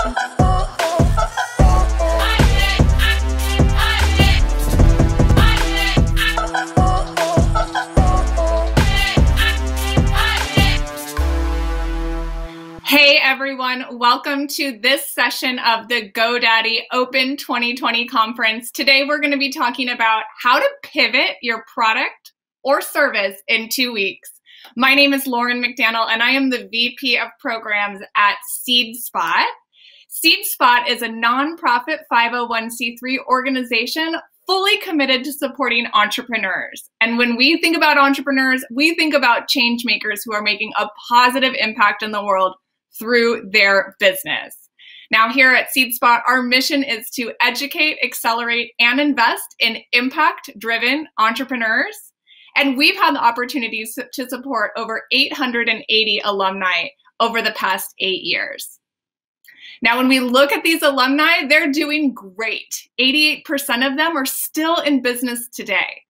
Hey everyone, welcome to this session of the GoDaddy Open 2020 conference. Today we're going to be talking about how to pivot your product or service in two weeks. My name is Lauren McDanell and I am the VP of Programs at SeedSpot. SeedSpot is a nonprofit 501c3 organization fully committed to supporting entrepreneurs. And when we think about entrepreneurs, we think about change makers who are making a positive impact in the world through their business. Now, here at SeedSpot, our mission is to educate, accelerate, and invest in impact driven entrepreneurs. And we've had the opportunities to support over 880 alumni over the past eight years. Now, when we look at these alumni, they're doing great. 88% of them are still in business today.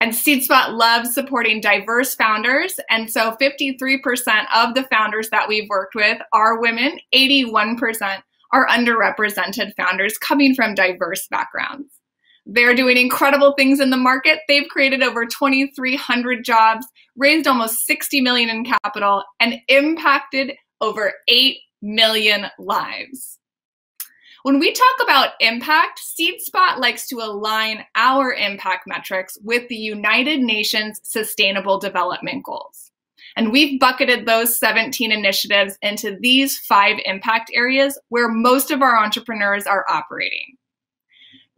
And SeedSpot loves supporting diverse founders. And so 53% of the founders that we've worked with are women, 81% are underrepresented founders coming from diverse backgrounds. They're doing incredible things in the market. They've created over 2,300 jobs, raised almost 60 million in capital, and impacted over 8 million lives. When we talk about impact, SeedSpot likes to align our impact metrics with the United Nations Sustainable Development Goals. And we've bucketed those 17 initiatives into these five impact areas where most of our entrepreneurs are operating.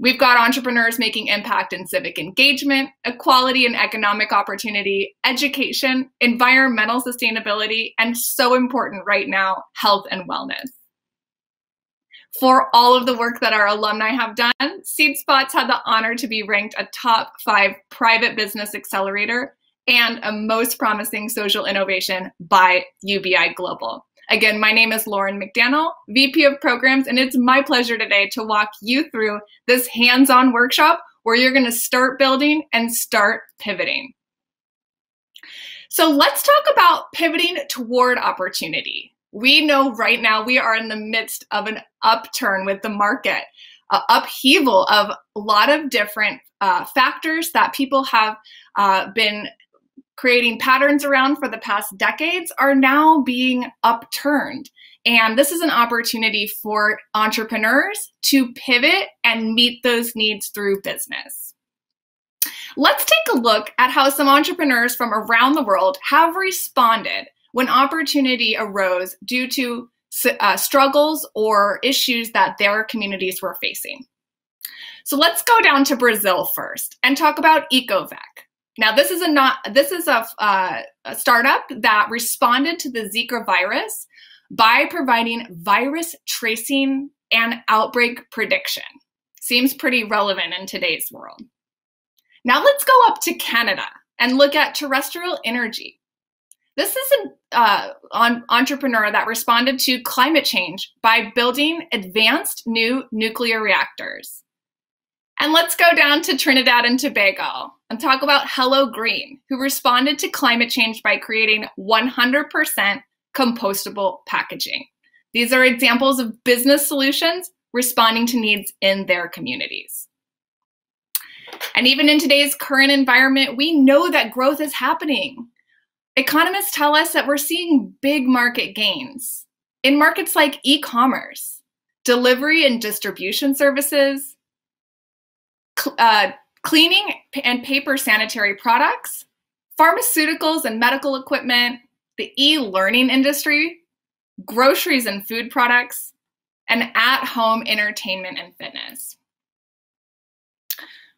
We've got entrepreneurs making impact in civic engagement, equality and economic opportunity, education, environmental sustainability, and so important right now, health and wellness for all of the work that our alumni have done. SeedSpots had the honor to be ranked a top five private business accelerator and a most promising social innovation by UBI Global. Again, my name is Lauren McDanell, VP of Programs, and it's my pleasure today to walk you through this hands on workshop where you're going to start building and start pivoting. So let's talk about pivoting toward opportunity we know right now we are in the midst of an upturn with the market, uh, upheaval of a lot of different uh, factors that people have uh, been creating patterns around for the past decades are now being upturned. And this is an opportunity for entrepreneurs to pivot and meet those needs through business. Let's take a look at how some entrepreneurs from around the world have responded when opportunity arose due to uh, struggles or issues that their communities were facing. So let's go down to Brazil first and talk about Ecovec. Now, this is a not this is a, uh, a startup that responded to the Zika virus by providing virus tracing and outbreak prediction. Seems pretty relevant in today's world. Now let's go up to Canada and look at terrestrial energy. This is an uh, on, entrepreneur that responded to climate change by building advanced new nuclear reactors. And let's go down to Trinidad and Tobago and talk about Hello Green, who responded to climate change by creating 100% compostable packaging. These are examples of business solutions responding to needs in their communities. And even in today's current environment, we know that growth is happening. Economists tell us that we're seeing big market gains in markets like e commerce, delivery and distribution services, uh, cleaning and paper sanitary products, pharmaceuticals and medical equipment, the e learning industry, groceries and food products, and at home entertainment and fitness.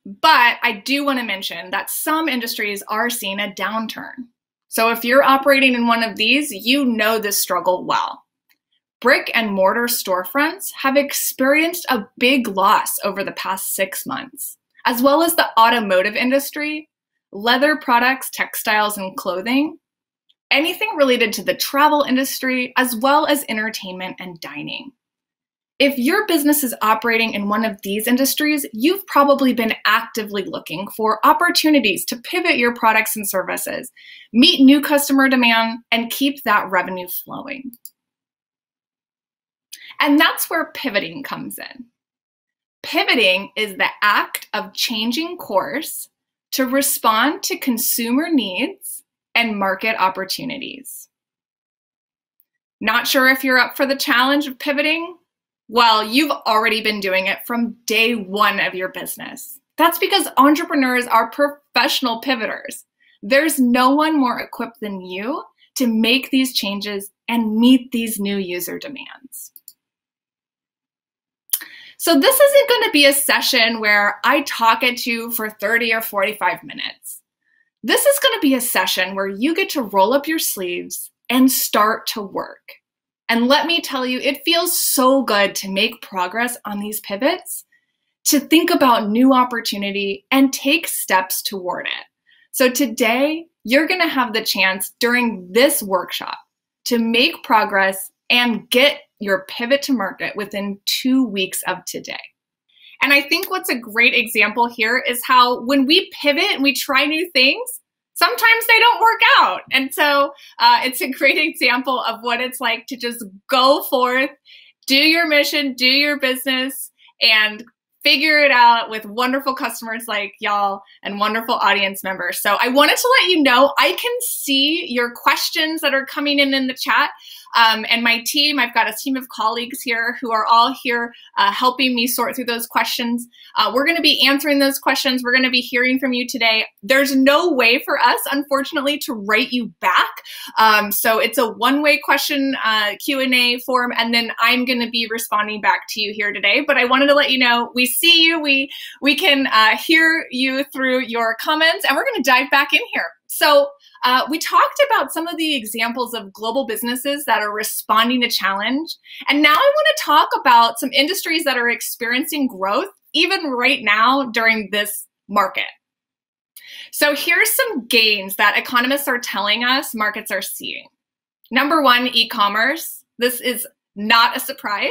But I do want to mention that some industries are seeing a downturn. So if you're operating in one of these, you know this struggle well. Brick and mortar storefronts have experienced a big loss over the past six months, as well as the automotive industry, leather products, textiles, and clothing, anything related to the travel industry, as well as entertainment and dining. If your business is operating in one of these industries, you've probably been actively looking for opportunities to pivot your products and services, meet new customer demand, and keep that revenue flowing. And that's where pivoting comes in. Pivoting is the act of changing course to respond to consumer needs and market opportunities. Not sure if you're up for the challenge of pivoting? Well, you've already been doing it from day one of your business. That's because entrepreneurs are professional pivoters. There's no one more equipped than you to make these changes and meet these new user demands. So, this isn't going to be a session where I talk at you for 30 or 45 minutes. This is going to be a session where you get to roll up your sleeves and start to work. And let me tell you, it feels so good to make progress on these pivots, to think about new opportunity and take steps toward it. So today, you're going to have the chance during this workshop to make progress and get your pivot to market within two weeks of today. And I think what's a great example here is how when we pivot and we try new things, sometimes they don't work out. And so uh, it's a great example of what it's like to just go forth, do your mission, do your business, and figure it out with wonderful customers like y'all and wonderful audience members. So I wanted to let you know I can see your questions that are coming in in the chat. Um, and my team, I've got a team of colleagues here who are all here uh, helping me sort through those questions. Uh, we're going to be answering those questions. We're going to be hearing from you today. There's no way for us, unfortunately, to write you back. Um, so it's a one-way question uh, Q&A form, and then I'm going to be responding back to you here today. But I wanted to let you know we see you. We we can uh, hear you through your comments, and we're going to dive back in here. So uh, we talked about some of the examples of global businesses that are responding to challenge. And now I want to talk about some industries that are experiencing growth even right now during this market. So here's some gains that economists are telling us markets are seeing. Number one, e-commerce. This is not a surprise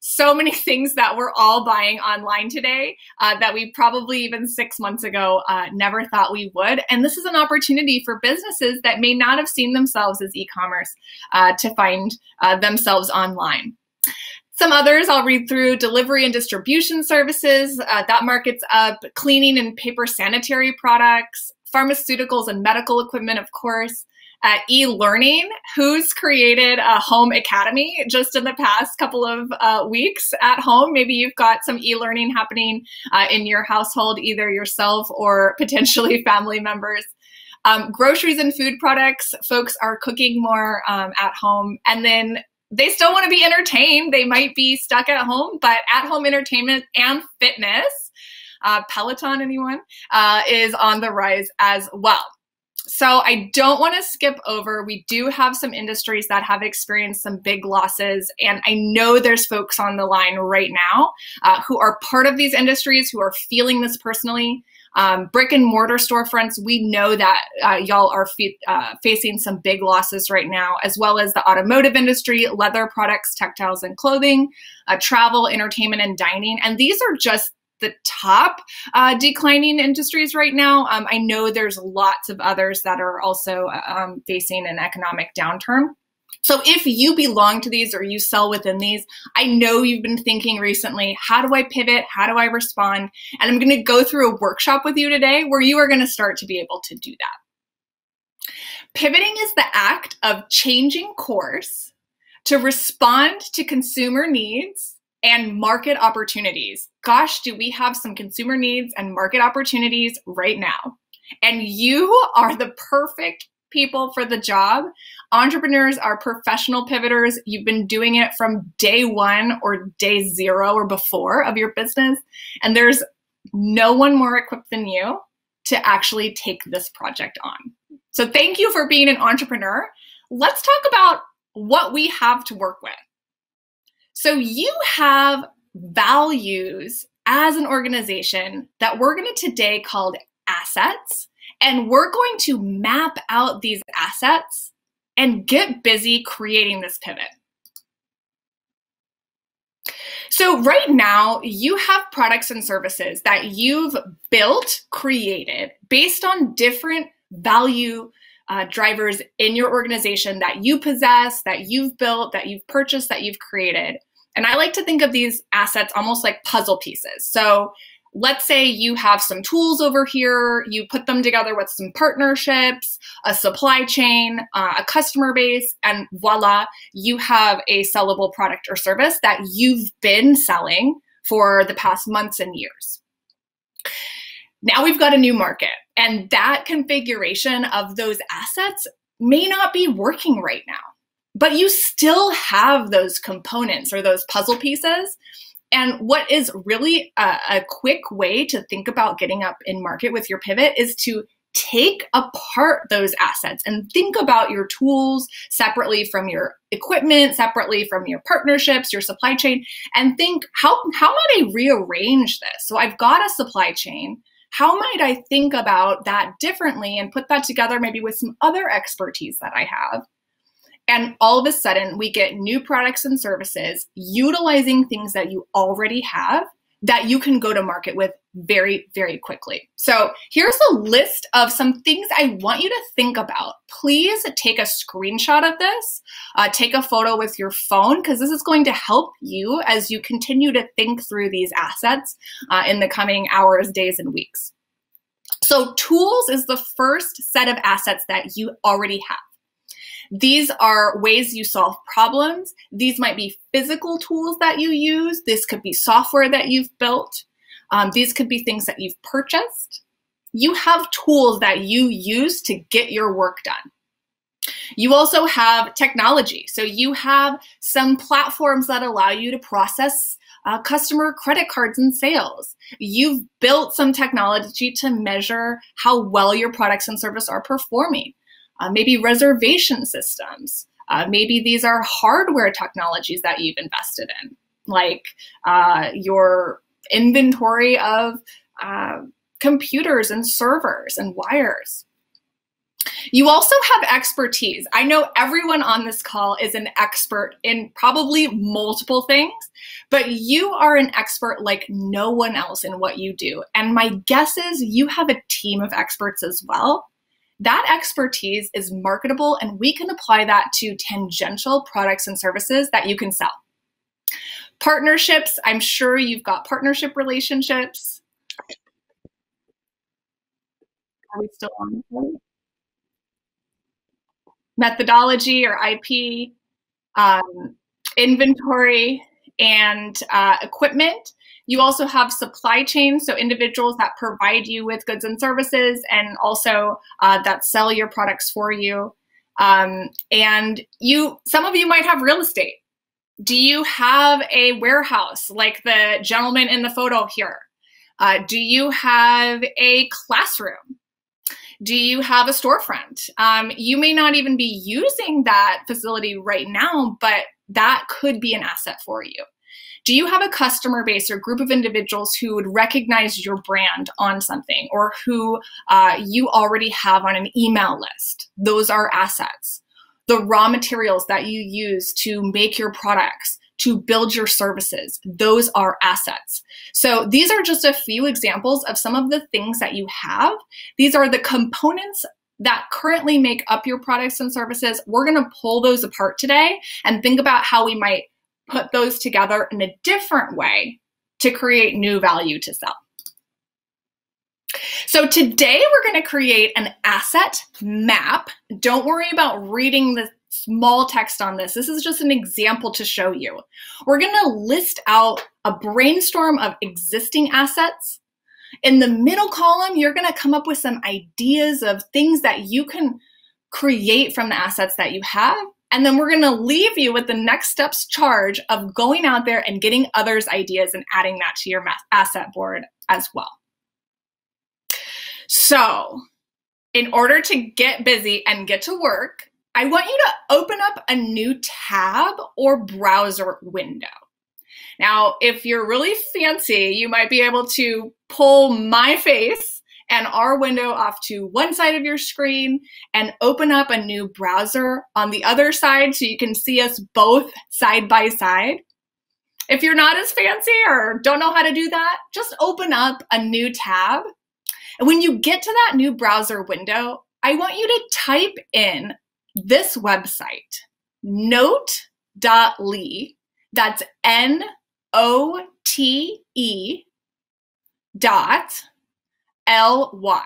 so many things that we're all buying online today uh, that we probably even six months ago uh, never thought we would. And this is an opportunity for businesses that may not have seen themselves as e commerce uh, to find uh, themselves online. Some others I'll read through delivery and distribution services, uh, that market's up, cleaning and paper sanitary products, pharmaceuticals and medical equipment, of course, uh, e-learning who's created a home academy just in the past couple of uh, weeks at home. Maybe you've got some e-learning happening uh, in your household either yourself or potentially family members. Um, groceries and food products folks are cooking more um, at home. And then they still want to be entertained. They might be stuck at home but at home entertainment and fitness uh, peloton anyone uh, is on the rise as well so I don't want to skip over. We do have some industries that have experienced some big losses. And I know there's folks on the line right now uh, who are part of these industries who are feeling this personally. Um, brick and mortar storefronts, we know that uh, y'all are uh, facing some big losses right now, as well as the automotive industry, leather products, textiles and clothing, uh, travel, entertainment, and dining. And these are just the top uh, declining industries right now. Um, I know there's lots of others that are also um, facing an economic downturn. So if you belong to these or you sell within these, I know you've been thinking recently, how do I pivot? How do I respond? And I'm going to go through a workshop with you today where you are going to start to be able to do that. Pivoting is the act of changing course to respond to consumer needs and market opportunities. Gosh, do we have some consumer needs and market opportunities right now? And you are the perfect people for the job. Entrepreneurs are professional pivoters. You've been doing it from day one or day zero or before of your business. And there's no one more equipped than you to actually take this project on. So thank you for being an entrepreneur. Let's talk about what we have to work with. So you have values as an organization that we're going to today called assets. And we're going to map out these assets and get busy creating this pivot. So, right now, you have products and services that you've built, created based on different value uh, drivers in your organization that you possess, that you've built, that you've purchased, that you've created. And I like to think of these assets almost like puzzle pieces. So let's say you have some tools over here, you put them together with some partnerships, a supply chain, uh, a customer base, and voila, you have a sellable product or service that you've been selling for the past months and years. Now we've got a new market, and that configuration of those assets may not be working right now, but you still have those components or those puzzle pieces. And what is really a, a, quick way to think about getting up in market with your pivot is to take apart those assets and think about your tools separately from your equipment, separately from your partnerships, your supply chain, and think how, how might I rearrange this? So I've got a supply chain. How might I think about that differently and put that together maybe with some other expertise that I have? And all of a sudden, we get new products and services utilizing things that you already have that you can go to market with very, very quickly. So here's a list of some things I want you to think about. Please take a screenshot of this, uh, take a photo with your phone, because this is going to help you as you continue to think through these assets uh, in the coming hours, days, and weeks. So tools is the first set of assets that you already have. These are ways you solve problems. These might be physical tools that you use. This could be software that you've built. Um, these could be things that you've purchased. You have tools that you use to get your work done. You also have technology. So you have some platforms that allow you to process uh, customer credit cards and sales. You've built some technology to measure how well your products and service are performing uh, maybe reservation systems. Uh, maybe these are hardware technologies that you've invested in, like uh, your inventory of uh, computers and servers and wires. You also have expertise. I know everyone on this call is an expert in probably multiple things, but you are an expert like no one else in what you do. And my guess is you have a team of experts as well. That expertise is marketable, and we can apply that to tangential products and services that you can sell. Partnerships, I'm sure you've got partnership relationships. Are we still on? Methodology or IP, um, inventory, and uh, equipment. You also have supply chains, so individuals that provide you with goods and services and also uh, that sell your products for you. Um, and you, some of you might have real estate. Do you have a warehouse like the gentleman in the photo here? Uh, do you have a classroom? Do you have a storefront? Um, you may not even be using that facility right now, but that could be an asset for you. Do you have a customer base or group of individuals who would recognize your brand on something or who uh, you already have on an email list? Those are assets. The raw materials that you use to make your products, to build your services, those are assets. So these are just a few examples of some of the things that you have. These are the components that currently make up your products and services. We're going to pull those apart today and think about how we might put those together in a different way to create new value to sell. So today we're going to create an asset map. Don't worry about reading the small text on this. This is just an example to show you. We're going to list out a brainstorm of existing assets. In the middle column, you're going to come up with some ideas of things that you can create from the assets that you have. And then we're going to leave you with the next steps charge of going out there and getting others' ideas and adding that to your asset board as well. So, in order to get busy and get to work, I want you to open up a new tab or browser window. Now, if you're really fancy, you might be able to pull my face and our window off to one side of your screen and open up a new browser on the other side so you can see us both side by side. If you're not as fancy or don't know how to do that, just open up a new tab. And when you get to that new browser window, I want you to type in this website, note.ly. That's N O T E dot L Y.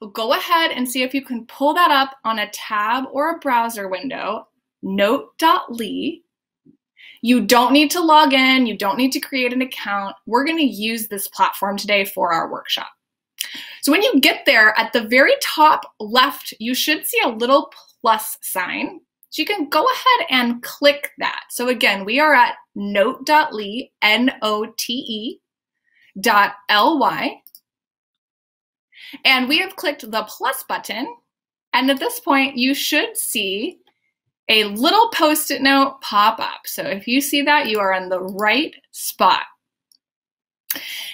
Well, go ahead and see if you can pull that up on a tab or a browser window, note.ly. You don't need to log in, you don't need to create an account. We're going to use this platform today for our workshop. So when you get there, at the very top left, you should see a little plus sign. So you can go ahead and click that. So again, we are at note.ly, N-O-T-E dot L-Y. And we have clicked the plus button. And at this point, you should see a little post-it note pop up. So if you see that, you are in the right spot.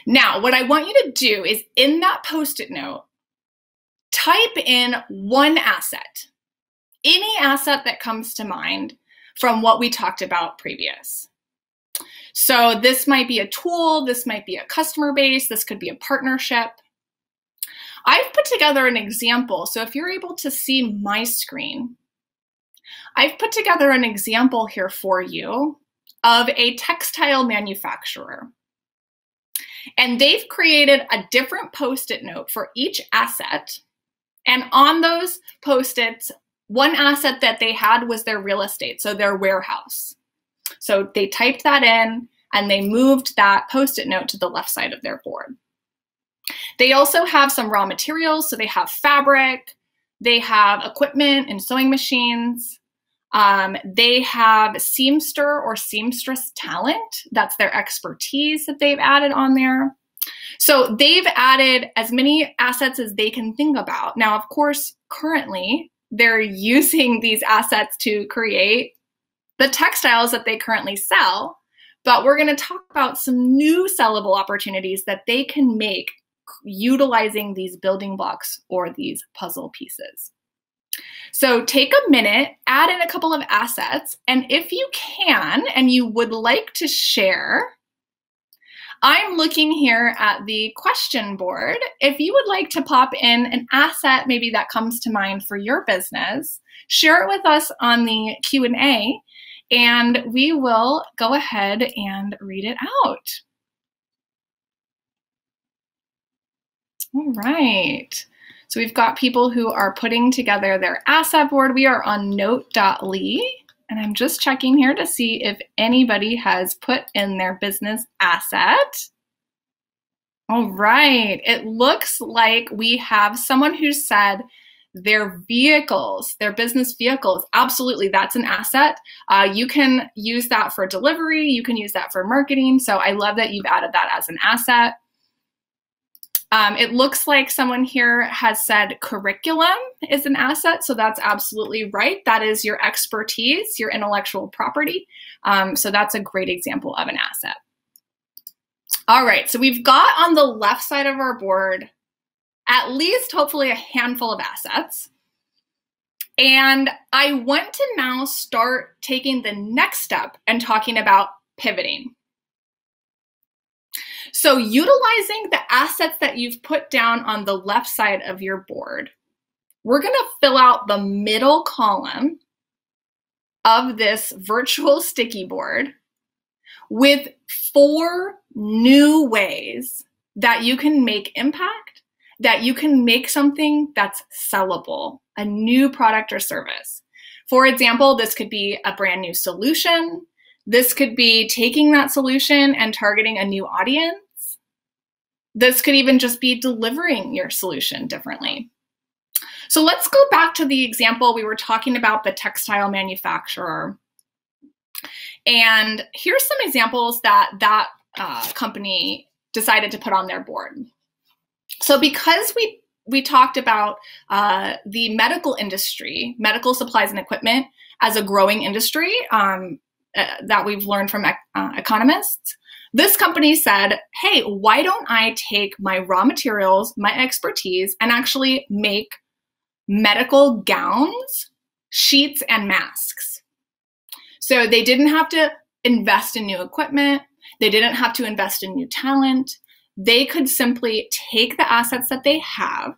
Now, what I want you to do is in that post-it note, type in one asset, any asset that comes to mind from what we talked about previous. So this might be a tool, this might be a customer base, this could be a partnership. I've put together an example. So if you're able to see my screen, I've put together an example here for you of a textile manufacturer. And they've created a different post-it note for each asset. And on those post-its, one asset that they had was their real estate, so their warehouse. So they typed that in and they moved that post-it note to the left side of their board. They also have some raw materials, so they have fabric, they have equipment and sewing machines, um, they have seamster or seamstress talent. That's their expertise that they've added on there. So they've added as many assets as they can think about. Now, of course, currently they're using these assets to create the textiles that they currently sell. But we're going to talk about some new sellable opportunities that they can make utilizing these building blocks or these puzzle pieces. So take a minute, add in a couple of assets, and if you can and you would like to share, I'm looking here at the question board. If you would like to pop in an asset maybe that comes to mind for your business, share it with us on the Q&A and we will go ahead and read it out. All right. So we've got people who are putting together their asset board. We are on note.ly. And I'm just checking here to see if anybody has put in their business asset. All right. It looks like we have someone who said their vehicles, their business vehicles. Absolutely, that's an asset. Uh, you can use that for delivery, you can use that for marketing. So I love that you've added that as an asset. Um, it looks like someone here has said curriculum is an asset, so that's absolutely right. That is your expertise, your intellectual property. Um, so that's a great example of an asset. All right, so we've got on the left side of our board at least hopefully a handful of assets. And I want to now start taking the next step and talking about pivoting. So utilizing the assets that you've put down on the left side of your board, we're going to fill out the middle column of this virtual sticky board with four new ways that you can make impact, that you can make something that's sellable, a new product or service. For example, this could be a brand new solution. This could be taking that solution and targeting a new audience. This could even just be delivering your solution differently. So let's go back to the example we were talking about the textile manufacturer. And here's some examples that that uh, company decided to put on their board. So because we we talked about uh, the medical industry, medical supplies and equipment as a growing industry um, uh, that we've learned from uh, economists. This company said, hey, why don't I take my raw materials, my expertise, and actually make medical gowns, sheets, and masks? So they didn't have to invest in new equipment, they didn't have to invest in new talent. They could simply take the assets that they have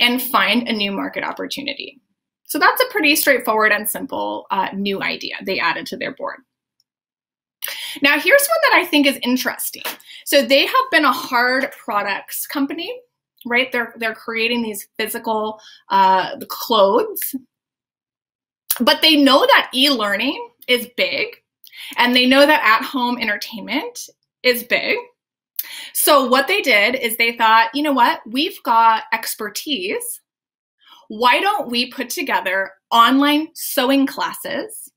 and find a new market opportunity. So that's a pretty straightforward and simple uh, new idea they added to their board. Now, here's one that I think is interesting. So they have been a hard products company, right? They're they're creating these physical uh, clothes, but they know that e-learning is big, and they know that at-home entertainment is big. So what they did is they thought, you know what? We've got expertise. Why don't we put together online sewing classes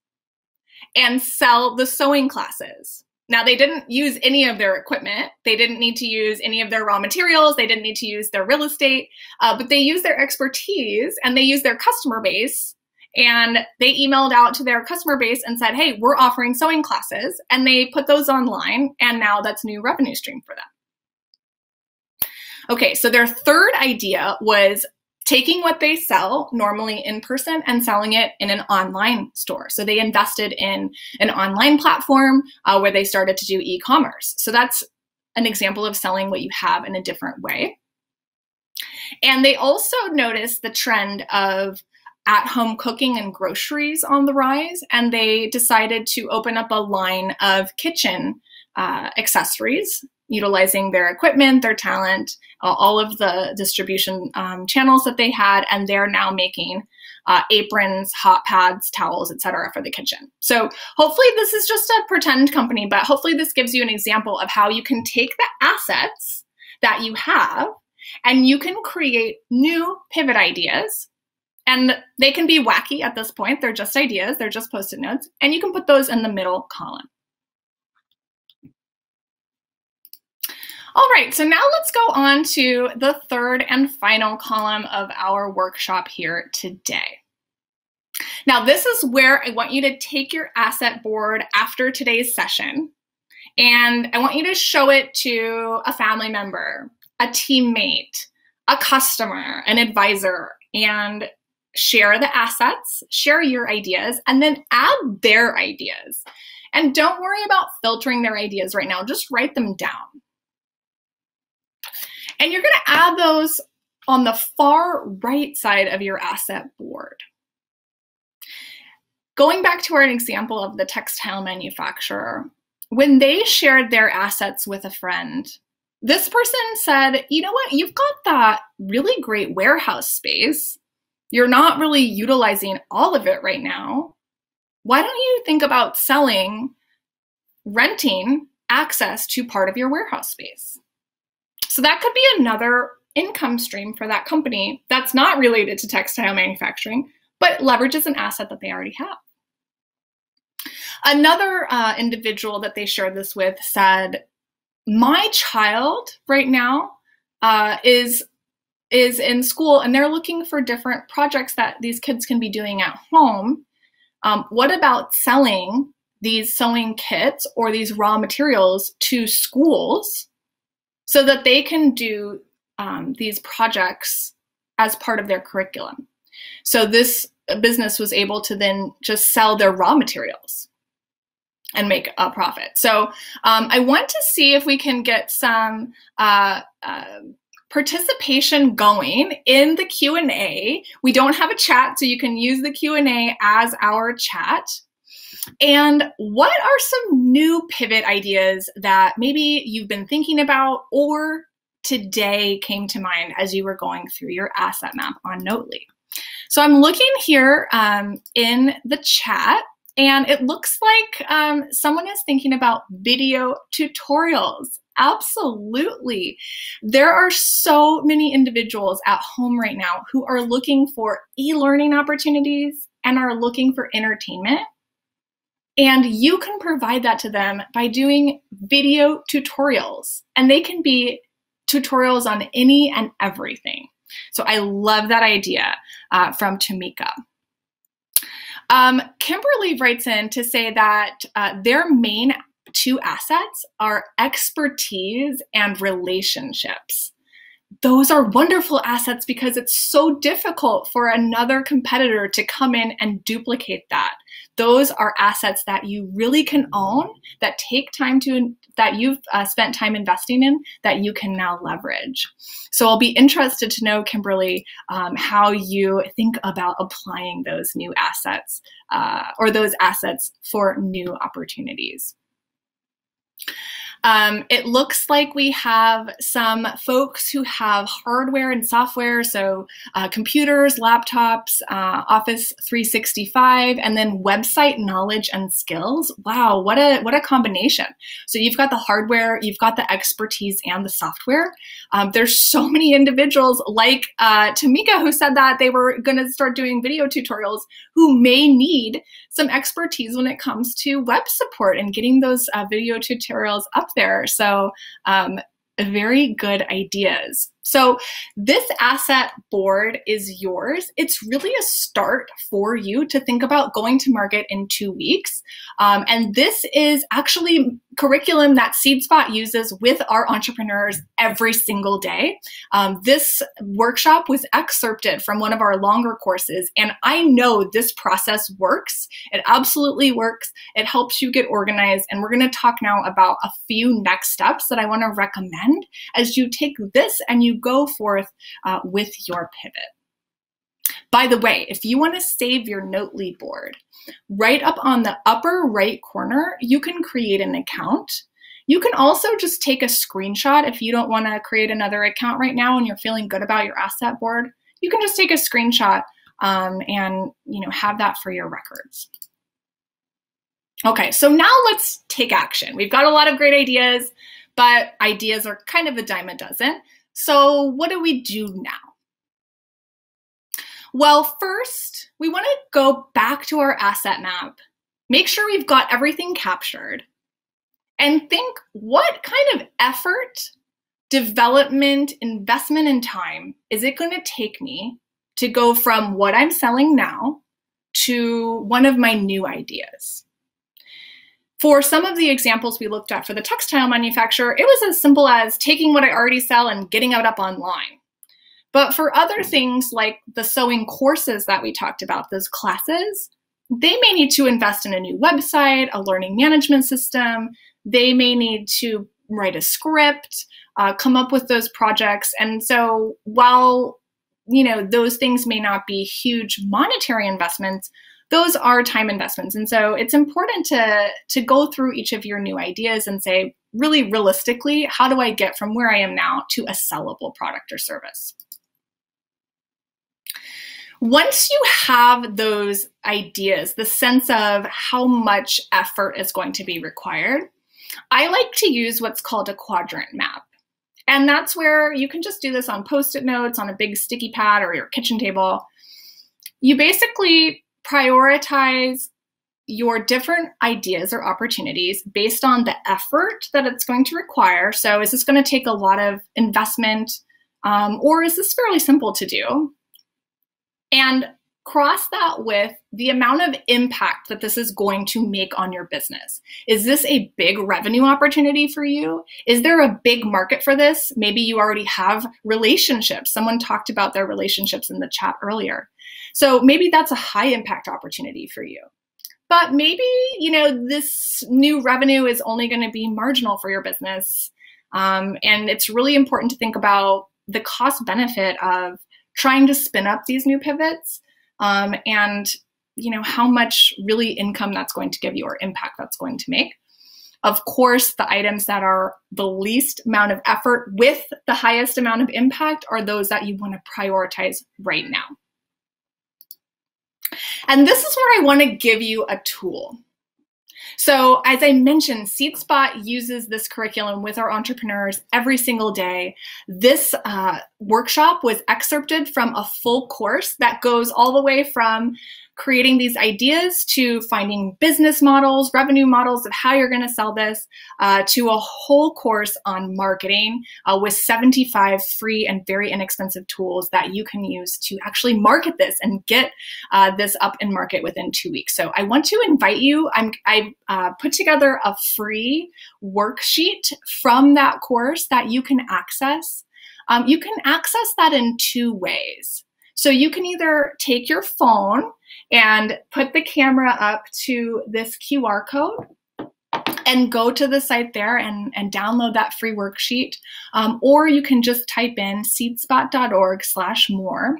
and sell the sewing classes? Now, they didn't use any of their equipment. They didn't need to use any of their raw materials. They didn't need to use their real estate, uh, but they used their expertise and they used their customer base. And they emailed out to their customer base and said, hey, we're offering sewing classes. And they put those online. And now that's new revenue stream for them. Okay, so their third idea was taking what they sell normally in person and selling it in an online store. So they invested in an online platform uh, where they started to do e commerce. So that's an example of selling what you have in a different way. And they also noticed the trend of at home cooking and groceries on the rise, and they decided to open up a line of kitchen uh, accessories utilizing their equipment, their talent, uh, all of the distribution um, channels that they had, and they're now making uh, aprons, hot pads, towels, etc., for the kitchen. So hopefully this is just a pretend company, but hopefully this gives you an example of how you can take the assets that you have and you can create new pivot ideas. And they can be wacky at this point. They're just ideas, they're just post it notes, and you can put those in the middle column. All right, so now let's go on to the third and final column of our workshop here today. Now, this is where I want you to take your asset board after today's session, and I want you to show it to a family member, a teammate, a customer, an advisor, and share the assets, share your ideas, and then add their ideas. And don't worry about filtering their ideas right now, just write them down. And you're going to add those on the far right side of your asset board. Going back to our example of the textile manufacturer, when they shared their assets with a friend, this person said, You know what? You've got that really great warehouse space. You're not really utilizing all of it right now. Why don't you think about selling, renting access to part of your warehouse space? So that could be another income stream for that company that's not related to textile manufacturing, but leverages an asset that they already have. Another uh, individual that they shared this with said, "My child right now uh, is is in school, and they're looking for different projects that these kids can be doing at home. Um, what about selling these sewing kits or these raw materials to schools so that they can do um, these projects as part of their curriculum. So this business was able to then just sell their raw materials and make a profit. So um, I want to see if we can get some uh, uh, participation going in the Q&A. We don't have a chat, so you can use the Q&A as our chat. And what are some new pivot ideas that maybe you've been thinking about or today came to mind as you were going through your asset map on Notely? So I'm looking here um, in the chat and it looks like um, someone is thinking about video tutorials. Absolutely. There are so many individuals at home right now who are looking for e learning opportunities and are looking for entertainment. And you can provide that to them by doing video tutorials. And they can be tutorials on any and everything. So I love that idea uh, from Tamika. Um, Kimberly writes in to say that uh, their main two assets are expertise and relationships those are wonderful assets because it's so difficult for another competitor to come in and duplicate that. Those are assets that you really can own, that take time to, that you've uh, spent time investing in, that you can now leverage. So I'll be interested to know, Kimberly, um, how you think about applying those new assets uh, or those assets for new opportunities. Um, it looks like we have some folks who have hardware and software, so uh, computers, laptops, uh, Office 365, and then website knowledge and skills. Wow, what a what a combination! So you've got the hardware, you've got the expertise, and the software. Um, there's so many individuals like uh, Tamika who said that they were going to start doing video tutorials who may need some expertise when it comes to web support and getting those uh, video tutorials up there. So, um, very good ideas. So, this asset board is yours. It's really a start for you to think about going to market in two weeks. Um, and this is actually curriculum that SeedSpot uses with our entrepreneurs every single day. Um, this workshop was excerpted from one of our longer courses, and I know this process works. It absolutely works. It helps you get organized. And we're going to talk now about a few next steps that I want to recommend as you take this and you go forth uh, with your pivot. By the way, if you want to save your Notely board, right up on the upper right corner, you can create an account. You can also just take a screenshot if you don't want to create another account right now and you're feeling good about your asset board. You can just take a screenshot um, and you know have that for your records. Okay, so now let's take action. We've got a lot of great ideas, but ideas are kind of a dime a dozen. So what do we do now? Well, first, we want to go back to our asset map, make sure we've got everything captured, and think what kind of effort, development, investment, and time is it going to take me to go from what I'm selling now to one of my new ideas? For some of the examples we looked at for the textile manufacturer, it was as simple as taking what I already sell and getting it up online. But for other things like the sewing courses that we talked about, those classes, they may need to invest in a new website, a learning management system. They may need to write a script, uh, come up with those projects. And so while you know those things may not be huge monetary investments, those are time investments. And so it's important to, to go through each of your new ideas and say, really realistically, how do I get from where I am now to a sellable product or service? Once you have those ideas, the sense of how much effort is going to be required, I like to use what's called a quadrant map. And that's where you can just do this on post it notes, on a big sticky pad, or your kitchen table. You basically prioritize your different ideas or opportunities based on the effort that it's going to require. So, is this going to take a lot of investment, um, or is this fairly simple to do? And cross that with the amount of impact that this is going to make on your business. Is this a big revenue opportunity for you? Is there a big market for this? Maybe you already have relationships. Someone talked about their relationships in the chat earlier. So maybe that's a high impact opportunity for you. But maybe, you know, this new revenue is only going to be marginal for your business. Um, and it's really important to think about the cost benefit of trying to spin up these new pivots um, and you know how much really income that's going to give you or impact that's going to make of course the items that are the least amount of effort with the highest amount of impact are those that you want to prioritize right now and this is where I want to give you a tool. So, as I mentioned, SeedSpot uses this curriculum with our entrepreneurs every single day. This uh, workshop was excerpted from a full course that goes all the way from creating these ideas to finding business models, revenue models of how you're going to sell this, uh, to a whole course on marketing uh, with 75 free and very inexpensive tools that you can use to actually market this and get uh, this up in market within two weeks. So I want to invite you. I'm, I uh, put together a free worksheet from that course that you can access. Um, you can access that in two ways. So you can either take your phone and put the camera up to this QR code and go to the site there and, and download that free worksheet. Um, or you can just type in seedspot.org slash more.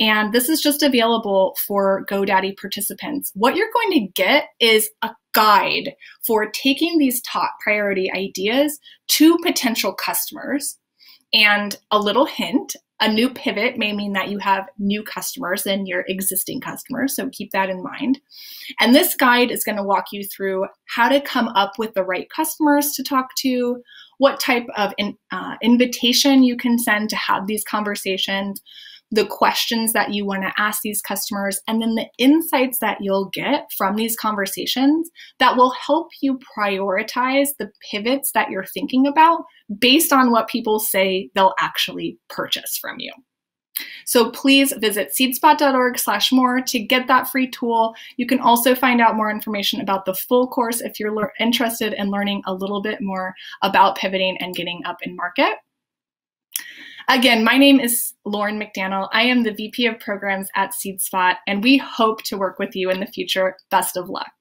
And this is just available for GoDaddy participants. What you're going to get is a guide for taking these top priority ideas to potential customers. And a little hint a new pivot may mean that you have new customers than your existing customers, so keep that in mind. And this guide is going to walk you through how to come up with the right customers to talk to, what type of in, uh, invitation you can send to have these conversations, the questions that you want to ask these customers, and then the insights that you'll get from these conversations that will help you prioritize the pivots that you're thinking about based on what people say they'll actually purchase from you. So please visit seedspot.org slash more to get that free tool. You can also find out more information about the full course if you're interested in learning a little bit more about pivoting and getting up in market. Again, my name is Lauren McDanell. I am the VP of Programs at SeedSpot, and we hope to work with you in the future. Best of luck.